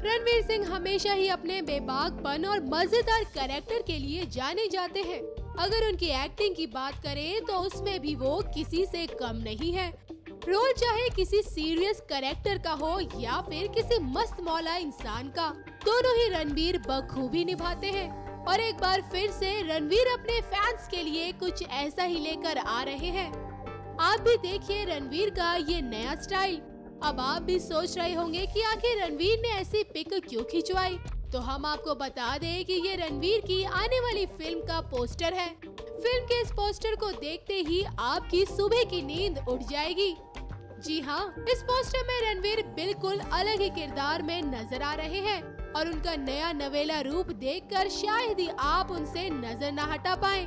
सिंह हमेशा ही अपने बेबाकपन और मज़ेदार कैरेक्टर के लिए जाने जाते हैं। अगर उनकी एक्टिंग की बात करें तो उसमें भी वो किसी से कम नहीं है। रोल चाहे किसी सीरियस कैरेक्टर का हो या फिर किसी मस्त मौला इंसान का, दोनों ही रणवीर बखूबी निभाते हैं। और एक बार फिर से रणवीर अपने फैंस के लिए कुछ ऐसा ही लेकर आ रहे हैं। आप भी देखिए रणवीर का ये नया स्टाइल अब आप भी सोच रहे होंगे कि आखिर रणवीर ने ऐसी पिक क्यों खिंचवाई? तो हम आपको बता दें कि ये रणवीर की आने वाली फ़िल्म का पोस्टर है। फ़िल्म के इस पोस्टर को देखते ही आपकी सुबह की नींद उठ जाएगी। जी हाँ इस पोस्टर में रणवीर बिल्कुल अलग ही किरदार में नज़र आ रहे हैं और उनका नया नवेला रूप देखकर शायद ही आप उनसे नज़र न हटा पाएँ।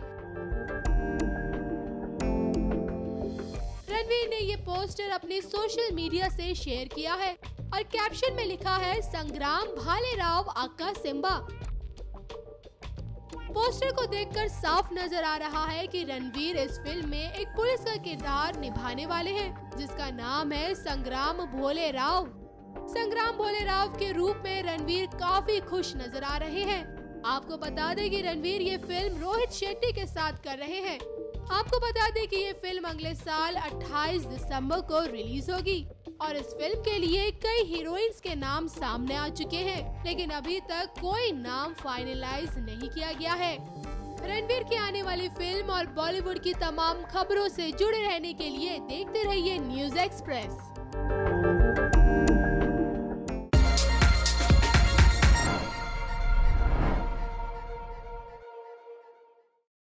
रणवीर ने ये पोस्टर अपने सोशल मीडिया से शेयर किया है और कैप्शन में लिखा है, संग्राम भाले राव आका सिम्बा पोस्टर को देखकर साफ़ नज़र आ रहा है कि रणवीर इस फ़िल्म में एक पुलिस का किरदार निभाने वाले हैं, जिसका नाम है संग्राम भोले राव संग्राम भोले राव के रूप में रणवीर काफ़ी खुश नज़र आ रहे हैं। आपको बता दें कि रणवीर ये फ़िल्म रोहित शेट्टी के साथ कर रहे हैं। आपको बता दें कि ये फ़िल्म अगले साल 28 दिसंबर को रिलीज़ होगी और इस फ़िल्म के लिए कई हीरोइंस के नाम सामने आ चुके हैं, लेकिन अभी तक कोई नाम फाइनलाइज नहीं किया गया है। रणवीर की आने वाली फ़िल्म और बॉलीवुड की तमाम खबरों से जुड़े रहने के लिए देखते रहिए न्यूज़ एक्सप्रेस